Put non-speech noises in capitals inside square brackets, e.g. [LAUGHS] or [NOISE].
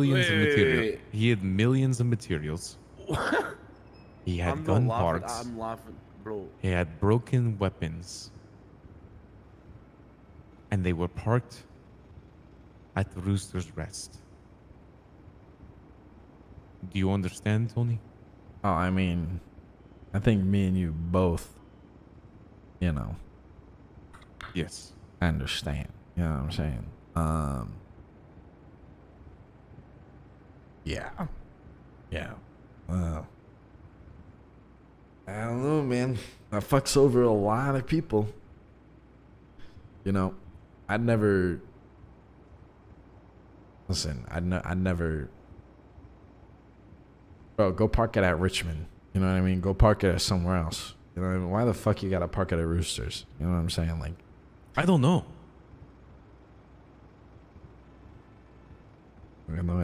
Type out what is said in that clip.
millions Wait, wait, material. wait. He had millions of materials. [LAUGHS] He had I'm gun laughing. parts. I'm laughing, bro. He had broken weapons. And they were parked at the Rooster's Rest. Do you understand, Tony? Oh, I mean, I think me and you both, you know, Yes. I understand. You know what I'm saying? Um. Yeah. Yeah. Uh, I don't know, man. That fucks over a lot of people. You know, I'd never. Listen, I'd, ne- I'd never. Bro, go park it at Richmond. You know what I mean? Go park it at somewhere else. You know what I mean? Why the fuck you gotta park it at Roosters? You know what I'm saying? Like, I don't know. I know